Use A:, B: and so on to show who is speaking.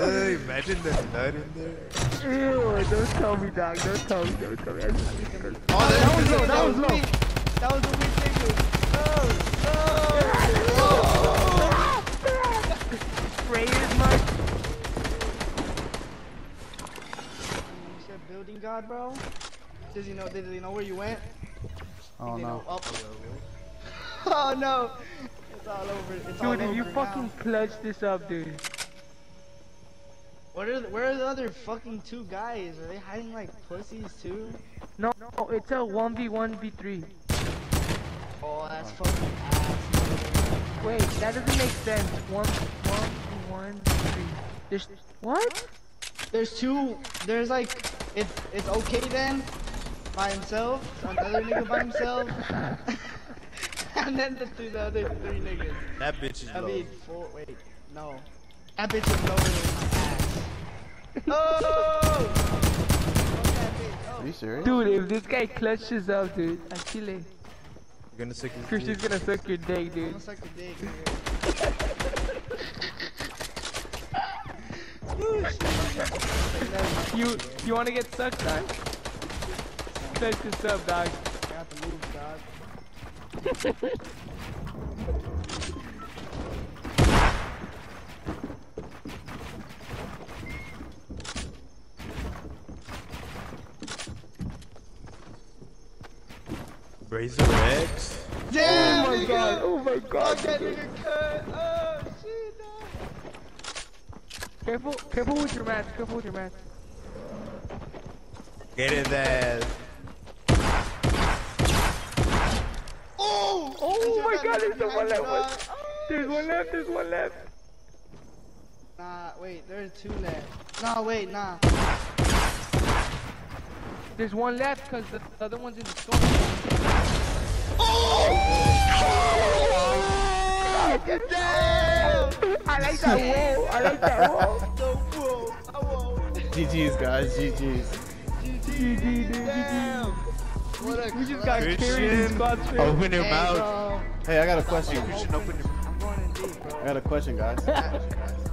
A: Ugh, imagine the blood in there.
B: Ew, don't tell me, dog. Don't tell me. Don't tell me. That's ridiculous.
A: Oh,
B: that was
A: that
B: low. That was low.
C: me. That was a weak nigga. No,
B: Sprayers, much.
C: You said building god, bro? Does he know? Did he know where you went?
D: Oh
C: Did he
D: no.
C: know up? Oh no! It's all over. It's all
B: Dude, if you
C: over
B: fucking
C: now.
B: clutch this up, dude.
C: What are the, where are the other fucking two guys? Are they hiding like pussies too?
B: No, no, it's a 1v1v3.
C: Oh, that's fucking ass.
B: Wait, that doesn't make sense. One, one, one, three. There's what?
C: There's two. There's like, it's it's okay then, by himself. Some other nigga by himself. and then the two the other three niggas.
A: That bitch is
C: I
A: low.
C: mean, four. Wait, no. That bitch is lower than my ass. Oh! Fuck that bitch.
D: Are you serious?
B: Dude, if this guy clutches up, dude, I feel like
A: You're gonna suck his
B: Christian's
A: dick.
B: gonna suck your dick,
C: I'm
B: dude.
C: gonna suck your dick, nigga.
B: You, you wanna get sucked, dog? Clutch this up, dog.
C: I got the moves, dog.
A: Razor X.
C: Damn,
B: Oh my
C: nigga!
B: god, oh my
C: Fuck
B: god.
C: that nigga cut! Oh, shit, dog.
B: Careful, careful with your match, careful with your match.
A: Get it there.
C: Oh!
B: Oh my god,
C: nigga
B: there's one left.
C: you,
B: One. There's one left, there's one left.
C: Nah, wait, there's two left. Nah, wait, nah.
B: There's one left because the, the other one's in the storm.
C: Damn!
B: I like that wall, I like that wall.
C: The whoa, I won't.
D: GG's guys, GG's.
B: GG, dude,
C: Damn! What a
B: We just got
C: clutch.
B: carried in squad straight.
A: Open your
C: Hey,
A: mouth.
C: bro.
D: Hey, I got a question.
A: Christian, open your
C: I'm going in deep, bro.
D: I got a question, guys.